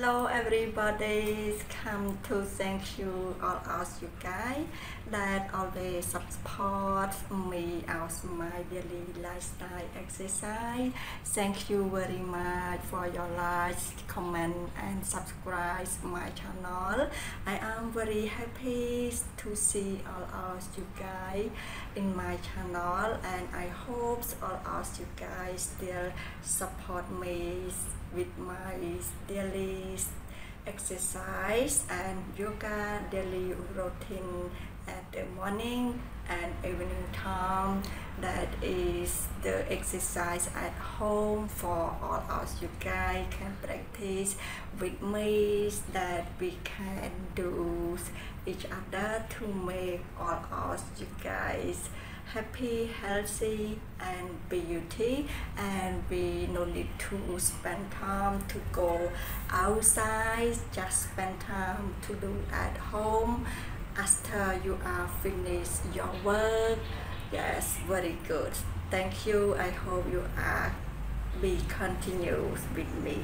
hello everybody. Come to thank you all of you guys that always support me as my daily lifestyle exercise. Thank you very much for your likes comment and subscribe my channel. I am very happy to see all of you guys in my channel and i hope all of you guys still support me with my daily exercise and yoga daily routine at the morning and evening time. That is the exercise at home for all of you guys can practice with me that we can do each other to make all of you guys happy, healthy, and beauty. And we no need to spend time to go outside, just spend time to do at home after you are finished your work. Yes, very good. Thank you. I hope you are be continuous with me.